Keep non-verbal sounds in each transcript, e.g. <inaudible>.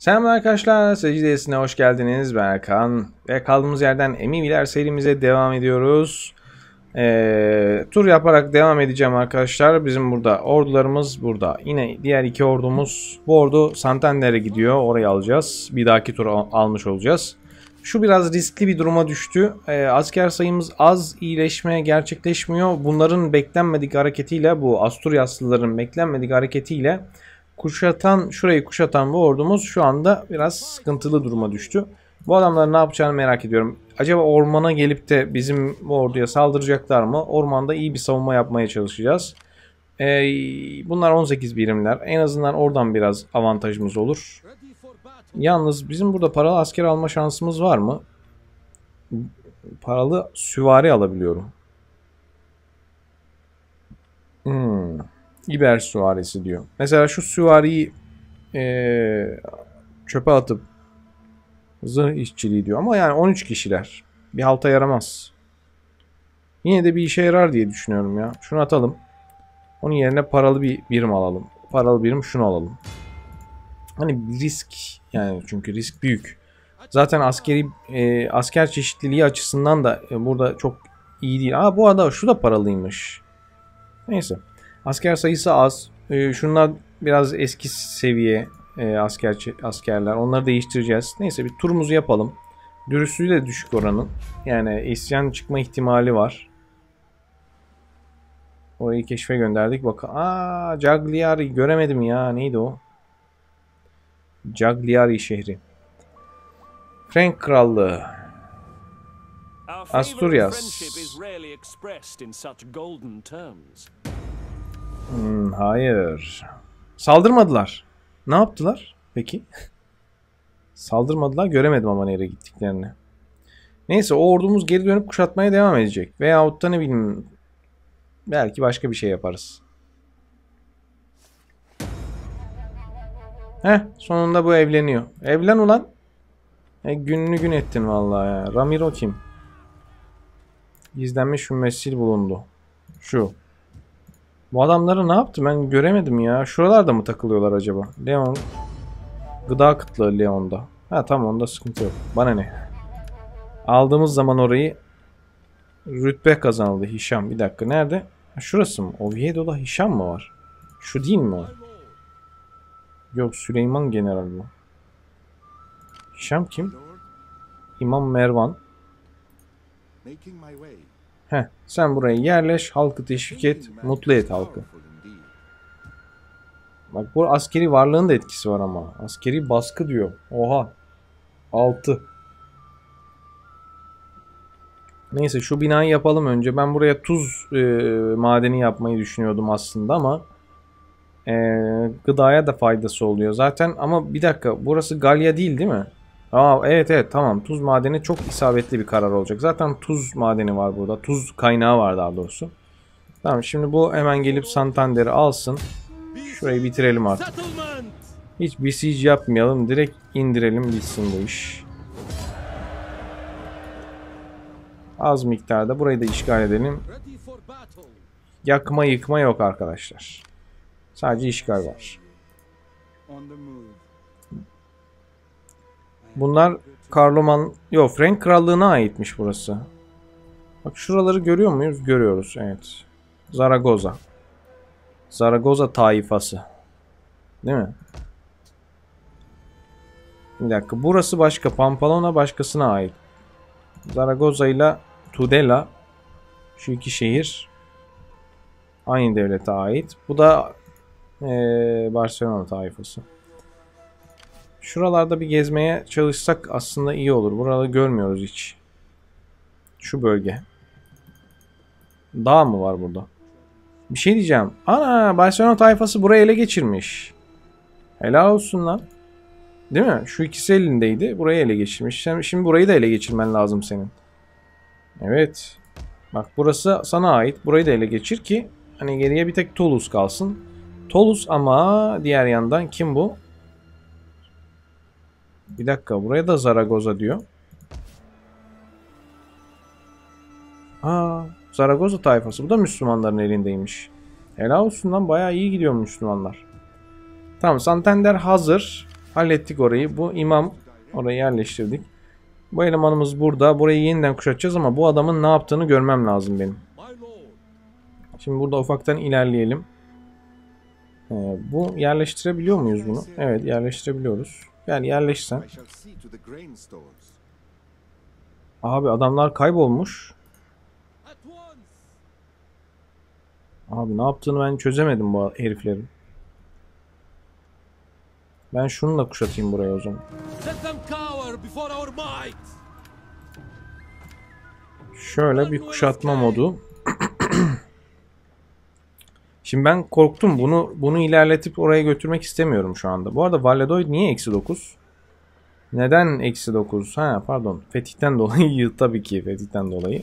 Selam arkadaşlar, Secdesi'ne hoş geldiniz. Ben Erkan ve kaldığımız yerden Emiviler serimize devam ediyoruz. Ee, tur yaparak devam edeceğim arkadaşlar. Bizim burada ordularımız burada. Yine diğer iki ordumuz. Bu ordu Santander'e gidiyor. Orayı alacağız. Bir dahaki tur al- almış olacağız. Şu biraz riskli bir duruma düştü. Ee, asker sayımız az, iyileşme gerçekleşmiyor. Bunların beklenmedik hareketiyle, bu Asturyaslıların beklenmedik hareketiyle kuşatan, şurayı kuşatan bu ordumuz şu anda biraz sıkıntılı duruma düştü. Bu adamlar ne yapacağını merak ediyorum. Acaba ormana gelip de bizim bu orduya saldıracaklar mı? Ormanda iyi bir savunma yapmaya çalışacağız. Ee, bunlar 18 birimler. En azından oradan biraz avantajımız olur. Yalnız bizim burada paralı asker alma şansımız var mı? Paralı süvari alabiliyorum. Hmm. İber süvarisi diyor. Mesela şu süvariyi eee, çöpe atıp zırh işçiliği diyor. Ama yani 13 kişiler. Bir halta yaramaz. Yine de bir işe yarar diye düşünüyorum ya. Şunu atalım. Onun yerine paralı bir birim alalım. Paralı birim şunu alalım. Hani risk yani çünkü risk büyük. Zaten askeri e, asker çeşitliliği açısından da e, burada çok iyi değil. Aa bu arada şu da paralıymış. Neyse. Asker sayısı az. E, şunlar biraz eski seviye e, asker askerler. Onları değiştireceğiz. Neyse bir turumuzu yapalım. Dürüstlüğü de düşük oranın. Yani isyan çıkma ihtimali var. Orayı keşfe gönderdik. Bak, aa Cagliari göremedim ya. Neydi o? Cagliari şehri. Frank Krallığı. Asturias. Hmm, hayır. Saldırmadılar. Ne yaptılar peki? <laughs> Saldırmadılar. Göremedim ama nereye gittiklerini. Neyse o ordumuz geri dönüp kuşatmaya devam edecek. Veyahut da ne bileyim belki başka bir şey yaparız. Heh sonunda bu evleniyor. Evlen ulan. E, gününü gün ettin vallahi ya. Ramiro kim? Gizlenmiş mümessil bulundu. Şu. Bu adamları ne yaptı ben göremedim ya. Şuralarda mı takılıyorlar acaba? Leon. Gıda kıtlığı Leon'da. Ha tamam onda sıkıntı yok. Bana ne? Aldığımız zaman orayı rütbe kazanıldı Hişam. Bir dakika nerede? Ha, şurası mı? Oviedo'da Hişam mı var? Şu değil mi o? Yok Süleyman General bu. Hişam kim? İmam Mervan. Making my way. Heh, sen buraya yerleş, halkı teşvik et, mutlu et halkı. Bak bu askeri varlığın da etkisi var ama. Askeri baskı diyor. Oha. 6. Neyse şu binayı yapalım önce. Ben buraya tuz e, madeni yapmayı düşünüyordum aslında ama e, gıdaya da faydası oluyor zaten. Ama bir dakika burası Galya değil değil mi? Aa evet evet tamam tuz madeni çok isabetli bir karar olacak. Zaten tuz madeni var burada. Tuz kaynağı var daha doğrusu. Tamam şimdi bu hemen gelip Santander'i alsın. Şurayı bitirelim artık. Hiç besiege yapmayalım. Direkt indirelim bitsin bu iş. Az miktarda burayı da işgal edelim. Yakma yıkma yok arkadaşlar. Sadece işgal var. Bunlar Karloman... Yok Frank Krallığı'na aitmiş burası. Bak şuraları görüyor muyuz? Görüyoruz evet. Zaragoza. Zaragoza taifası. Değil mi? Bir dakika. Burası başka. Pamplona başkasına ait. Zaragoza ile Tudela şu iki şehir aynı devlete ait. Bu da eee, Barcelona taifası. Şuralarda bir gezmeye çalışsak aslında iyi olur. Buraları görmüyoruz hiç. Şu bölge. Dağ mı var burada? Bir şey diyeceğim. Ana Barcelona tayfası burayı ele geçirmiş. Helal olsun lan. Değil mi? Şu ikisi elindeydi. Burayı ele geçirmiş. Şimdi burayı da ele geçirmen lazım senin. Evet. Bak burası sana ait. Burayı da ele geçir ki hani geriye bir tek Toulouse kalsın. Toulouse ama diğer yandan kim bu? Bir dakika buraya da Zaragoza diyor. Aa, Zaragoza tayfası. Bu da Müslümanların elindeymiş. Helal olsun lan bayağı iyi gidiyor Müslümanlar. Tamam Santander hazır. Hallettik orayı. Bu imam orayı yerleştirdik. Bu elemanımız burada. Burayı yeniden kuşatacağız ama bu adamın ne yaptığını görmem lazım benim. Şimdi burada ufaktan ilerleyelim. Ee, bu yerleştirebiliyor muyuz bunu? Evet yerleştirebiliyoruz. Yani yerleşsen. Abi adamlar kaybolmuş. Abi ne yaptığını ben çözemedim bu heriflerin. Ben şununla kuşatayım burayı o zaman. Şöyle bir kuşatma modu. Şimdi ben korktum. Bunu bunu ilerletip oraya götürmek istemiyorum şu anda. Bu arada Valladolid niye eksi 9? Neden eksi 9? Ha pardon. Fetih'ten <laughs> dolayı tabii ki Fetih'ten dolayı.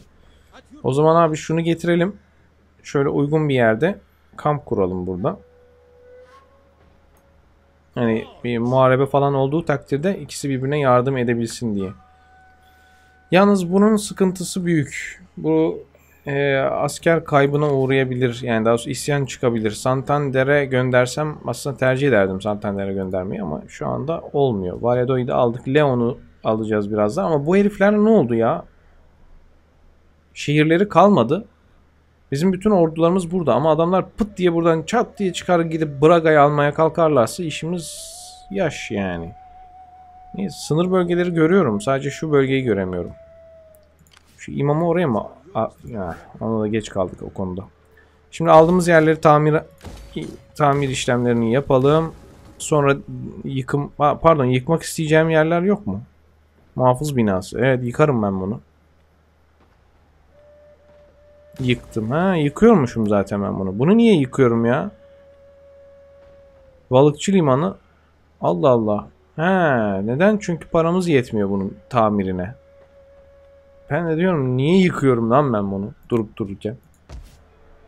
O zaman abi şunu getirelim. Şöyle uygun bir yerde kamp kuralım burada. Hani bir muharebe falan olduğu takdirde ikisi birbirine yardım edebilsin diye. Yalnız bunun sıkıntısı büyük. Bu e, asker kaybına uğrayabilir. Yani daha doğrusu isyan çıkabilir. Santander'e göndersem aslında tercih ederdim Santander'e göndermeyi ama şu anda olmuyor. Valladolid'i aldık. Leon'u alacağız birazdan ama bu herifler ne oldu ya? Şehirleri kalmadı. Bizim bütün ordularımız burada ama adamlar pıt diye buradan çat diye çıkar gidip Braga'yı almaya kalkarlarsa işimiz yaş yani. Neyse, sınır bölgeleri görüyorum. Sadece şu bölgeyi göremiyorum. Şu imamı oraya mı? Ya, ona da geç kaldık o konuda. Şimdi aldığımız yerleri tamir tamir işlemlerini yapalım. Sonra yıkım pa- pardon yıkmak isteyeceğim yerler yok mu? Muhafız binası. Evet yıkarım ben bunu. Yıktım. Ha yıkıyormuşum zaten ben bunu. Bunu niye yıkıyorum ya? Balıkçı limanı. Allah Allah. Ha neden? Çünkü paramız yetmiyor bunun tamirine. Ben de diyorum niye yıkıyorum lan ben bunu durup dururken.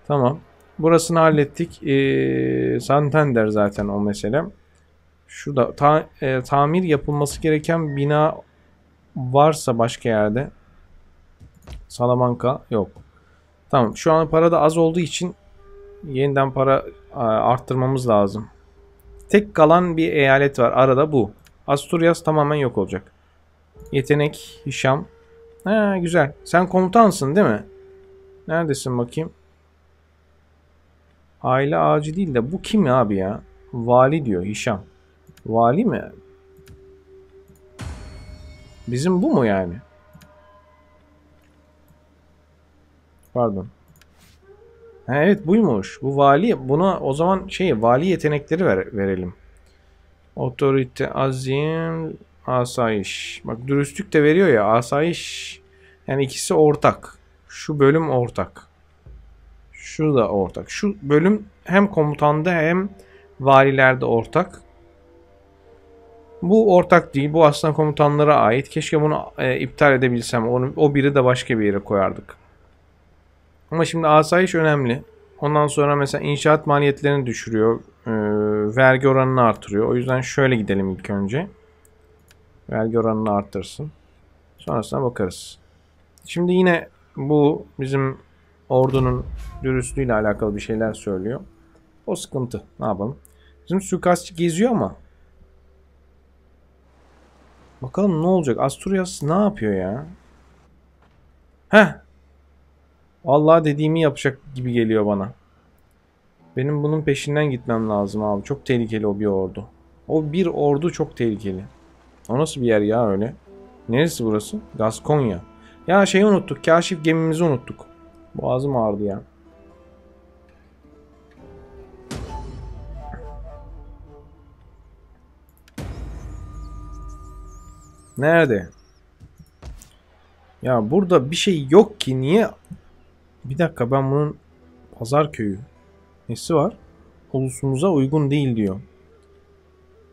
Tamam. Burasını hallettik. Ee, Santander zaten o mesele. Şurada ta- e, tamir yapılması gereken bina varsa başka yerde. Salamanca yok. Tamam. Şu an para da az olduğu için yeniden para a, arttırmamız lazım. Tek kalan bir eyalet var. Arada bu. Asturias tamamen yok olacak. Yetenek, Hişam. Ha güzel. Sen komutansın değil mi? Neredesin bakayım? Aile ağacı değil de bu kim abi ya? Vali diyor Hişam. Vali mi? Bizim bu mu yani? Pardon. Ha, evet buymuş. Bu vali. Buna o zaman şey vali yetenekleri ver, verelim. Otorite, azim, asayiş. Bak dürüstlük de veriyor ya. Asayiş. Yani ikisi ortak. Şu bölüm ortak. Şu da ortak. Şu bölüm hem komutanda hem valilerde ortak. Bu ortak değil. Bu aslında komutanlara ait. Keşke bunu e, iptal edebilsem. Onu, o biri de başka bir yere koyardık. Ama şimdi asayiş önemli. Ondan sonra mesela inşaat maliyetlerini düşürüyor. E, vergi oranını artırıyor. O yüzden şöyle gidelim ilk önce. Vergi oranını arttırsın. Sonrasına bakarız. Şimdi yine bu bizim ordunun dürüstlüğüyle alakalı bir şeyler söylüyor. O sıkıntı. Ne yapalım? Bizim suikastçı geziyor ama. Bakalım ne olacak? Asturias ne yapıyor ya? Heh. Vallahi dediğimi yapacak gibi geliyor bana. Benim bunun peşinden gitmem lazım abi. Çok tehlikeli o bir ordu. O bir ordu çok tehlikeli. O nasıl bir yer ya öyle? Neresi burası? Gaskonya. Ya şeyi unuttuk. Kaşif gemimizi unuttuk. Boğazım ağrıdı ya. Nerede? Ya burada bir şey yok ki niye? Bir dakika ben bunun pazar köyü. Nesi var? Ulusumuza uygun değil diyor.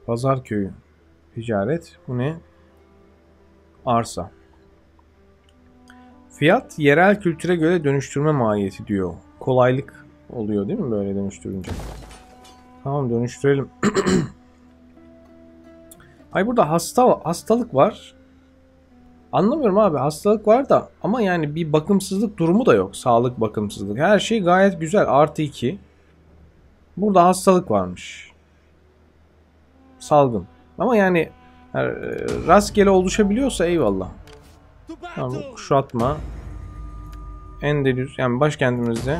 Pazar köyü. Ticaret. Bu ne? Arsa. Fiyat yerel kültüre göre dönüştürme maliyeti diyor. Kolaylık oluyor değil mi böyle dönüştürünce? Tamam dönüştürelim. <clears throat> Ay burada hasta hastalık var. Anlamıyorum abi hastalık var da ama yani bir bakımsızlık durumu da yok. Sağlık bakımsızlık. Her şey gayet güzel. Artı 2. Burada hastalık varmış. Salgın. Ama yani e, rastgele oluşabiliyorsa eyvallah. Tamam, kuşatma. Endülüs yani başkentimizde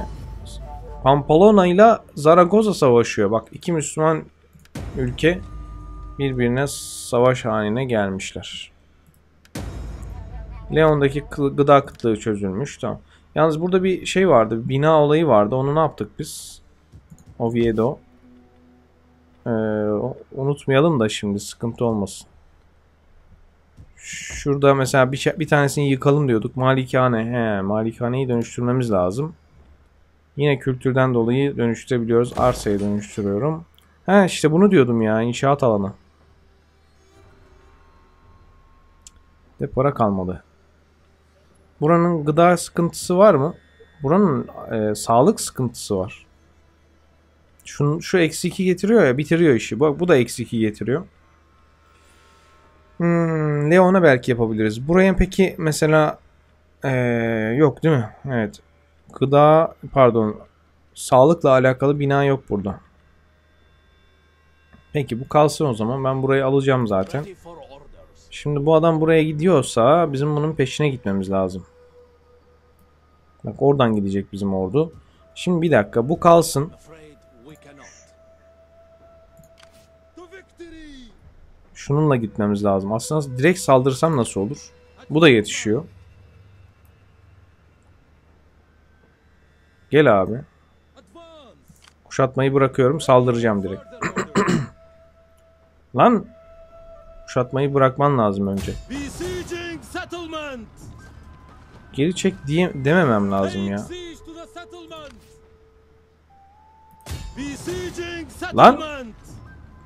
Pamplona ile Zaragoza savaşıyor. Bak iki Müslüman ülke birbirine savaş haline gelmişler. Leon'daki gıda kıtlığı çözülmüş. Tamam. Yalnız burada bir şey vardı. Bina olayı vardı. Onu ne yaptık biz? Oviedo. Ee, unutmayalım da şimdi sıkıntı olmasın. Şurada mesela bir, şey- bir tanesini yıkalım diyorduk. Malikane. He, malikaneyi dönüştürmemiz lazım. Yine kültürden dolayı dönüştürebiliyoruz. Arsaya dönüştürüyorum. He işte bunu diyordum ya. inşaat alanı. De para kalmadı. Buranın gıda sıkıntısı var mı? Buranın e, sağlık sıkıntısı var. Şun, şu eksi 2 getiriyor ya bitiriyor işi. Bak bu da eksi 2 getiriyor. Hmm, Leon'a belki yapabiliriz. Buraya peki mesela ee, yok değil mi? Evet. Gıda pardon sağlıkla alakalı bina yok burada. Peki bu kalsın o zaman. Ben burayı alacağım zaten. Şimdi bu adam buraya gidiyorsa bizim bunun peşine gitmemiz lazım. Bak oradan gidecek bizim ordu. Şimdi bir dakika bu kalsın. Şununla gitmemiz lazım. Aslında direkt saldırsam nasıl olur? Bu da yetişiyor. Gel abi. Kuşatmayı bırakıyorum. Saldıracağım direkt. <clears throat> Lan! Kuşatmayı bırakman lazım önce. Geri çek diye dememem lazım ya. Lan!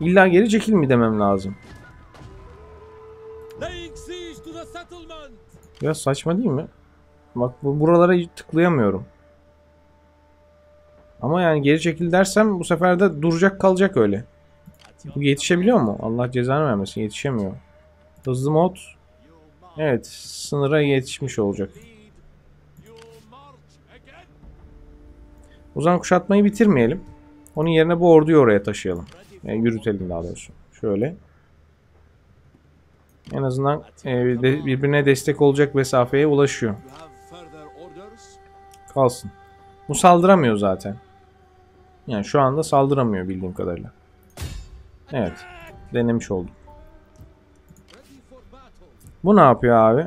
İlla geri çekil mi demem lazım. Biraz saçma değil mi? Bak bu buralara tıklayamıyorum. Ama yani geri çekil dersem bu sefer de duracak kalacak öyle. Bu yetişebiliyor mu? Allah cezanı vermesin yetişemiyor. Hızlı mod. Evet sınıra yetişmiş olacak. O zaman kuşatmayı bitirmeyelim. Onun yerine bu orduyu oraya taşıyalım. Yani yürütelim daha doğrusu. Şöyle. En azından e, de- birbirine destek olacak mesafeye ulaşıyor. Kalsın. Bu saldıramıyor zaten. Yani şu anda saldıramıyor bildiğim kadarıyla. Evet. Denemiş oldum. Bu ne yapıyor abi?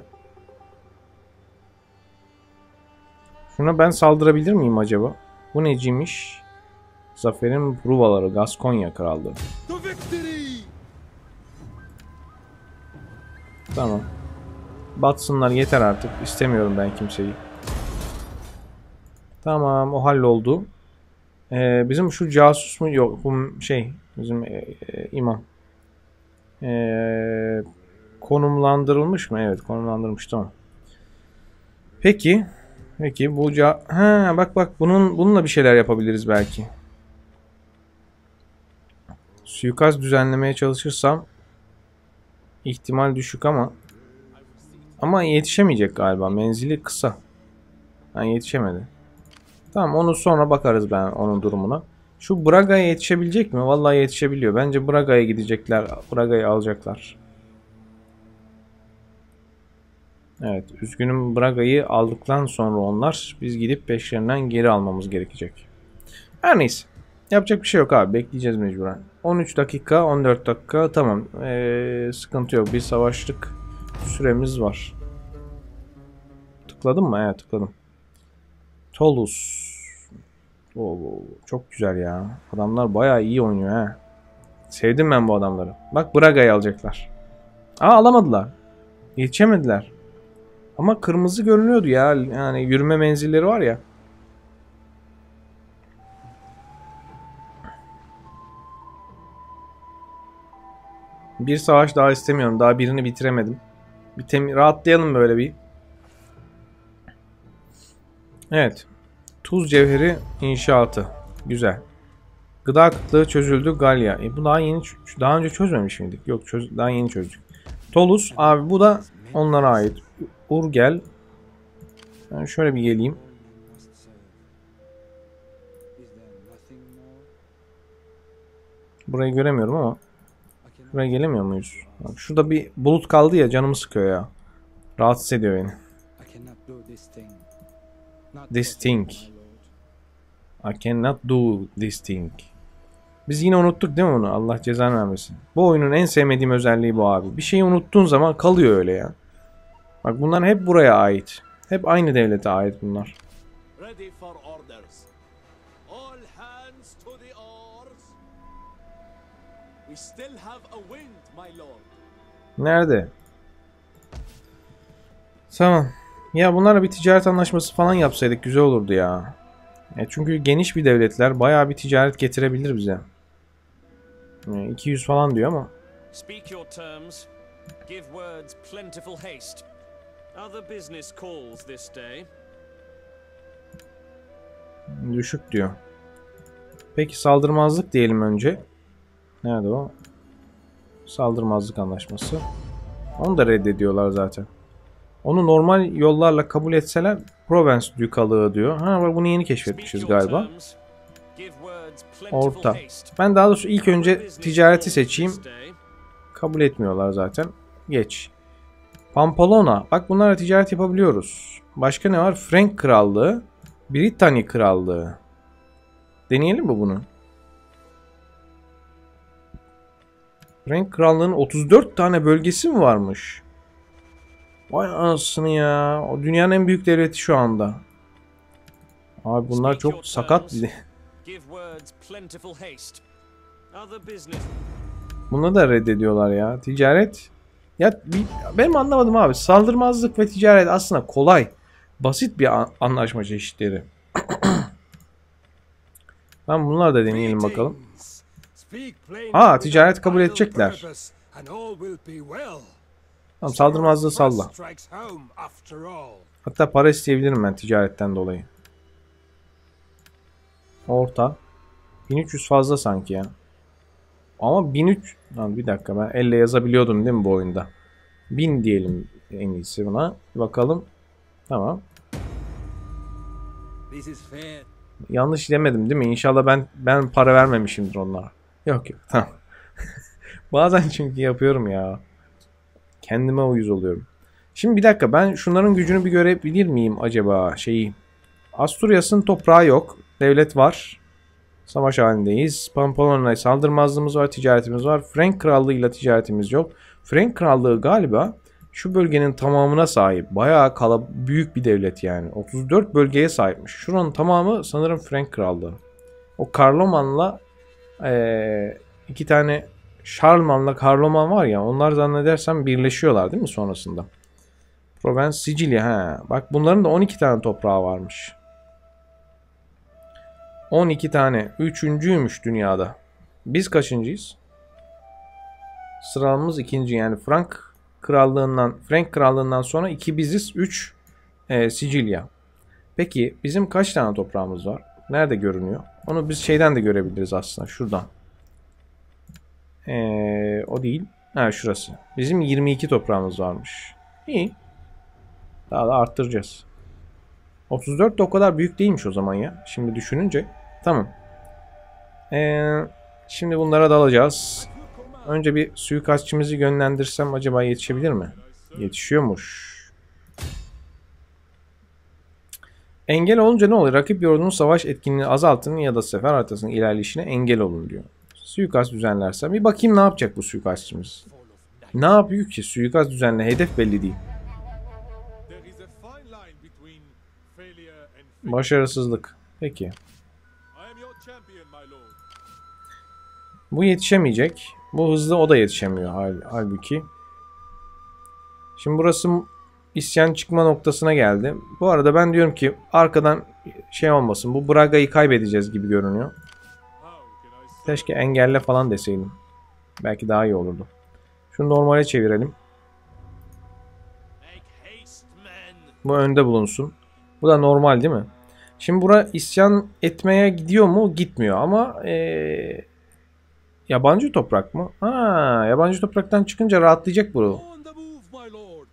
Şuna ben saldırabilir miyim acaba? Bu neciymiş? Zafer'in Pruvaları Gaskonya Krallığı. Tamam. Batsınlar yeter artık. İstemiyorum ben kimseyi. Tamam o halloldu. Ee, bizim şu casus mu? Yok bu şey bizim e, e, imam. Ee, konumlandırılmış mı? Evet konumlandırılmış tamam. Peki. Peki bu ca ha bak bak bunun bununla bir şeyler yapabiliriz belki. Suikast düzenlemeye çalışırsam ihtimal düşük ama ama yetişemeyecek galiba. Menzili kısa. Yani yetişemedi. Tamam onu sonra bakarız ben onun durumuna. Şu Braga'ya yetişebilecek mi? Vallahi yetişebiliyor. Bence Braga'ya gidecekler. Braga'yı alacaklar. Evet. Üzgünüm Braga'yı aldıktan sonra onlar biz gidip peşlerinden geri almamız gerekecek. Her neyse. Yapacak bir şey yok abi. Bekleyeceğiz mecburen. 13 dakika, 14 dakika. Tamam. Ee, sıkıntı yok. Bir savaşlık süremiz var. Tıkladım mı? Evet tıkladım. Tolus. Oo, çok güzel ya. Adamlar bayağı iyi oynuyor ha. Sevdim ben bu adamları. Bak Braga'yı alacaklar. Aa alamadılar. Yetişemediler. Ama kırmızı görünüyordu ya. Yani yürüme menzilleri var ya. Bir savaş daha istemiyorum. Daha birini bitiremedim. Bir tem- rahatlayalım böyle bir. Evet. Tuz cevheri inşaatı. Güzel. Gıda kıtlığı çözüldü Galya. E bu daha yeni daha önce çözmemiş miydik? Yok çöz daha yeni çözdük. Tolus abi bu da onlara ait. Urgel. Ben şöyle bir geleyim. Burayı göremiyorum ama. Buraya gelemiyor muyuz? Bak şurada bir bulut kaldı ya canımı sıkıyor ya. Rahatsız ediyor beni. This thing. I cannot do this thing. Biz yine unuttuk değil mi bunu? Allah cezanı vermesin. Bu oyunun en sevmediğim özelliği bu abi. Bir şeyi unuttuğun zaman kalıyor öyle ya. Bak bunlar hep buraya ait. Hep aynı devlete ait bunlar. Ready for orders. Nerede? Tamam. Ya bunlarla bir ticaret anlaşması falan yapsaydık güzel olurdu ya. E çünkü geniş bir devletler bayağı bir ticaret getirebilir bize. E, 200 falan diyor ama. Speak your terms. Give words plentiful haste. Other business calls this day. Düşük diyor. Peki saldırmazlık diyelim önce. Nerede o? Saldırmazlık anlaşması. Onu da reddediyorlar zaten. Onu normal yollarla kabul etseler Provence dükalığı diyor. Ha bak bunu yeni keşfetmişiz galiba. Orta. Ben daha doğrusu ilk önce ticareti seçeyim. Kabul etmiyorlar zaten. Geç. Pamplona. Bak bunlarla ticaret yapabiliyoruz. Başka ne var? Frank Krallığı. Britanya Krallığı. Deneyelim mi bunu? Frank Krallığı'nın 34 tane bölgesi mi varmış? Vay anasını ya. O dünyanın en büyük devleti şu anda. Abi bunlar çok sakat bir. Bunu da reddediyorlar ya. Ticaret. Ya benim anlamadım abi. Saldırmazlık ve ticaret aslında kolay. Basit bir an- anlaşma çeşitleri. <clears throat> ben bunlar da deneyelim bakalım. Aa, ticaret kabul edecekler. Tamam saldırmazlığı salla. Hatta para isteyebilirim ben ticaretten dolayı. Orta. 1300 fazla sanki ya. Ama 1300... Lan bir dakika ben elle yazabiliyordum değil mi bu oyunda? 1000 diyelim en iyisi buna. Bakalım. Tamam. Yanlış demedim değil mi? İnşallah ben ben para vermemişimdir onlara. Yok yok tamam. <laughs> Bazen çünkü yapıyorum ya. Kendime uyuz oluyorum. Şimdi bir dakika ben şunların gücünü bir görebilir miyim acaba şeyi? Asturyas'ın toprağı yok. Devlet var. Savaş halindeyiz. Pamplona'ya saldırmazlığımız var, ticaretimiz var. Frank Krallığı'yla ticaretimiz yok. Frank Krallığı galiba şu bölgenin tamamına sahip. Bayağı kala büyük bir devlet yani. 34 bölgeye sahipmiş. Şuranın tamamı sanırım Frank Krallığı. O Karloman'la eee, iki tane Charlemagn'la Karloman var ya onlar zannedersem birleşiyorlar değil mi sonrasında? Provence, Sicilya ha. Bak bunların da 12 tane toprağı varmış. 12 tane. Üçüncüymüş dünyada. Biz kaçıncıyız? Sıralamamız ikinci yani Frank krallığından Frank krallığından sonra iki biziz. Üç e, Sicilya. Peki bizim kaç tane toprağımız var? Nerede görünüyor? Onu biz şeyden de görebiliriz aslında. Şuradan. Ee, o değil. Ha şurası. Bizim 22 toprağımız varmış. İyi. Daha da arttıracağız. 34 de o kadar büyük değilmiş o zaman ya. Şimdi düşününce. Tamam. Ee, şimdi bunlara dalacağız. Önce bir suikastçimizi yönlendirsem acaba yetişebilir mi? Yetişiyormuş. Engel olunca ne oluyor? Rakip bir ordunun savaş etkinliğini azaltın ya da sefer haritasının ilerleyişine engel olun diyor. Suikast düzenlersem. Bir bakayım ne yapacak bu suikastçımız. Ne yapıyor ki? Suikast düzenle. Hedef belli değil. Başarısızlık. Peki. Bu yetişemeyecek. Bu hızlı o da yetişemiyor hal- halbuki. Şimdi burası isyan çıkma noktasına geldi. Bu arada ben diyorum ki arkadan şey olmasın. Bu Braga'yı kaybedeceğiz gibi görünüyor. Keşke engelle falan deseydim. Belki daha iyi olurdu. Şunu normale çevirelim. Bu önde bulunsun. Bu da normal değil mi? Şimdi bura isyan etmeye gidiyor mu? Gitmiyor ama eee, yabancı toprak mı? Ha, yabancı topraktan çıkınca rahatlayacak bu.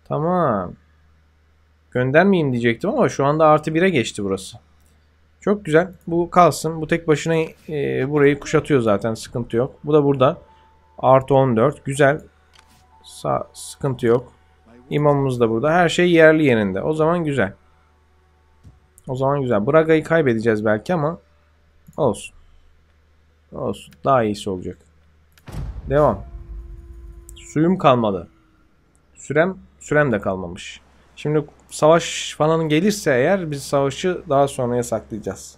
Tamam. Göndermeyeyim diyecektim ama şu anda artı 1'e geçti burası. Çok güzel. Bu kalsın. Bu tek başına eee, burayı kuşatıyor zaten. Sıkıntı yok. Bu da burada. Artı 14. Güzel. Sa sıkıntı yok. İmamımız da burada. Her şey yerli yerinde. O zaman güzel. O zaman güzel. Braga'yı kaybedeceğiz belki ama olsun. Olsun. Daha iyisi olacak. Devam. Suyum kalmadı. Sürem, sürem de kalmamış. Şimdi savaş falan gelirse eğer biz savaşı daha sonraya saklayacağız.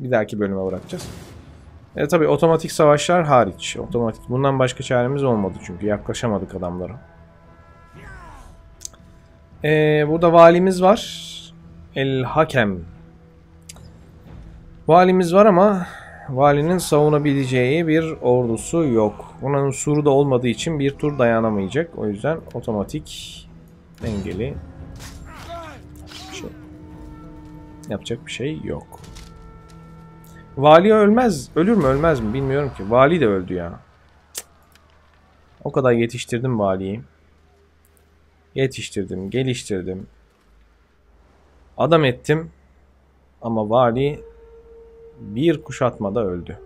Bir dahaki bölüme bırakacağız. E tabi otomatik savaşlar hariç. Otomatik. Bundan başka çaremiz olmadı çünkü yaklaşamadık adamlara. E, burada valimiz var. El Hakem. Valimiz var ama valinin savunabileceği bir ordusu yok. Bunun suru da olmadığı için bir tur dayanamayacak. O yüzden otomatik dengeli yapacak bir şey yok. Vali ölmez. Ölür mü ölmez mi bilmiyorum ki. Vali de öldü ya. O kadar yetiştirdim valiyi. Yetiştirdim, geliştirdim. Adam ettim. Ama vali bir kuşatmada öldü.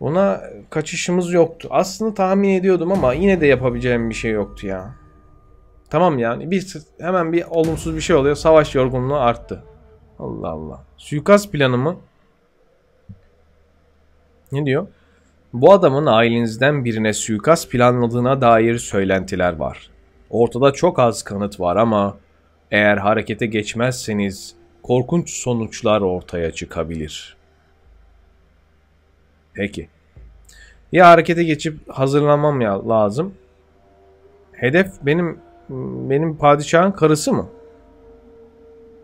Buna kaçışımız yoktu. Aslında tahmin ediyordum ama yine de yapabileceğim bir şey yoktu ya. Tamam yani bir hemen bir olumsuz bir şey oluyor. Savaş yorgunluğu arttı. Allah Allah. Suikast planı mı? Ne diyor? Bu adamın ailenizden birine suikast planladığına dair söylentiler var. Ortada çok az kanıt var ama eğer harekete geçmezseniz korkunç sonuçlar ortaya çıkabilir. Peki. Ya harekete geçip hazırlanmam ya lazım. Hedef benim benim padişahın karısı mı?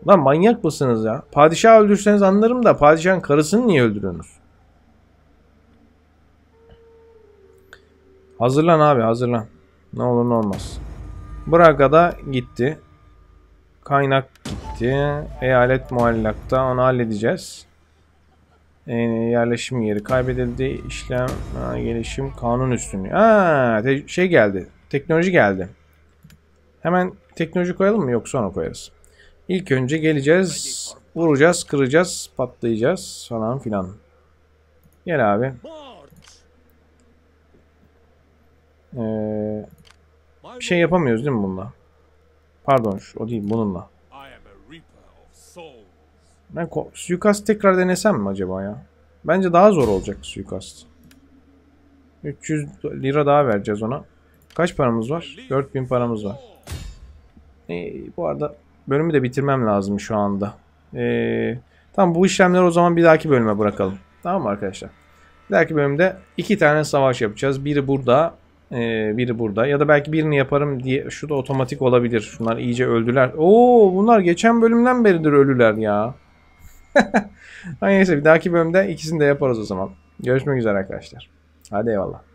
Lan manyak mısınız ya? Padişahı öldürseniz anlarım da padişahın karısını niye öldürüyorsunuz? Hazırlan abi hazırlan. Ne olur ne olmaz. Braga'da gitti. Kaynak gitti. Eyalet muallakta onu halledeceğiz. E, yerleşim yeri kaybedildi. İşlem, ha, gelişim, kanun üstünlüğü. Ha, şey geldi. Teknoloji geldi. Hemen teknoloji koyalım mı? Yok sonra koyarız. İlk önce geleceğiz. Vuracağız, kıracağız, patlayacağız falan filan. Gel abi. Ee, bir şey yapamıyoruz değil mi bununla? Pardon şu o değil bununla. Ben suikast tekrar denesem mi acaba ya? Bence daha zor olacak suikast. 300 lira daha vereceğiz ona. Kaç paramız var? 4000 paramız var. Ee, bu arada bölümü de bitirmem lazım şu anda. Ee, tamam bu işlemleri o zaman bir dahaki bölüme bırakalım. Tamam mı arkadaşlar? Bir dahaki bölümde iki tane savaş yapacağız. Biri burada, ee, biri burada. Ya da belki birini yaparım diye şu da otomatik olabilir. Şunlar iyice öldüler. Oo bunlar geçen bölümden beridir ölüler ya. <laughs> Neyse bir dahaki bölümde ikisini de yaparız o zaman. Görüşmek üzere arkadaşlar. Hadi eyvallah.